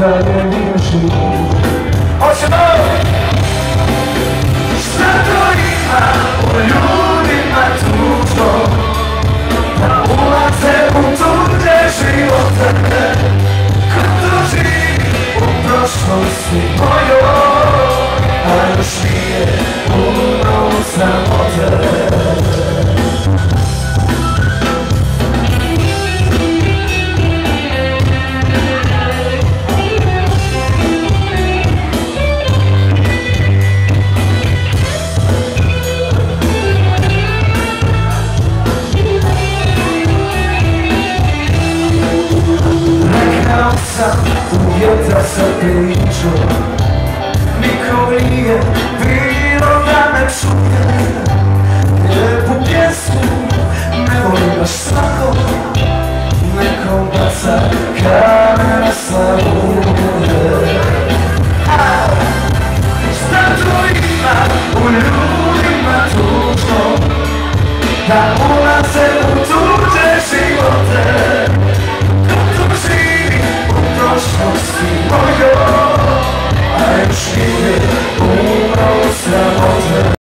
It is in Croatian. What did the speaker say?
다녀 미우시 오시마 sam uvijek da sam pričao Niko nije bilo da me čuje. Lijepu pjesmu ne voli baš svako. Neko baca kamen na slavu Šta to ima u ljudima tužno? Da ulaze u tuđe živote